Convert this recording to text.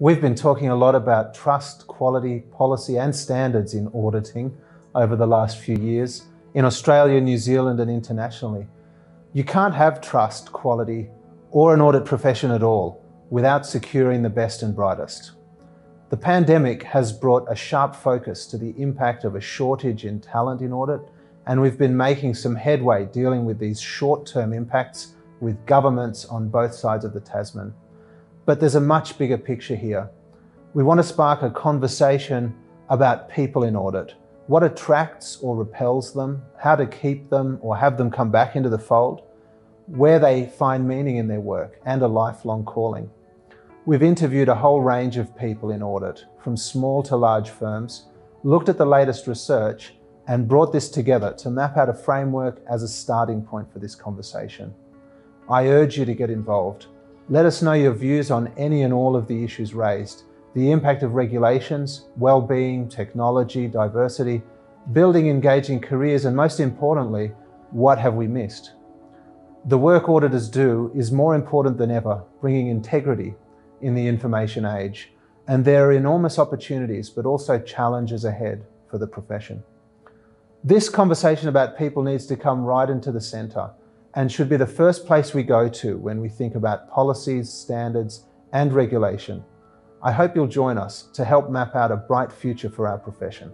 We've been talking a lot about trust, quality, policy, and standards in auditing over the last few years in Australia, New Zealand, and internationally. You can't have trust, quality, or an audit profession at all without securing the best and brightest. The pandemic has brought a sharp focus to the impact of a shortage in talent in audit, and we've been making some headway dealing with these short-term impacts with governments on both sides of the Tasman. But there's a much bigger picture here. We want to spark a conversation about people in audit, what attracts or repels them, how to keep them or have them come back into the fold, where they find meaning in their work and a lifelong calling. We've interviewed a whole range of people in audit, from small to large firms, looked at the latest research, and brought this together to map out a framework as a starting point for this conversation. I urge you to get involved. Let us know your views on any and all of the issues raised, the impact of regulations, well-being, technology, diversity, building engaging careers, and most importantly, what have we missed? The work auditors do is more important than ever, bringing integrity, in the information age, and there are enormous opportunities, but also challenges ahead for the profession. This conversation about people needs to come right into the centre and should be the first place we go to when we think about policies, standards, and regulation. I hope you'll join us to help map out a bright future for our profession.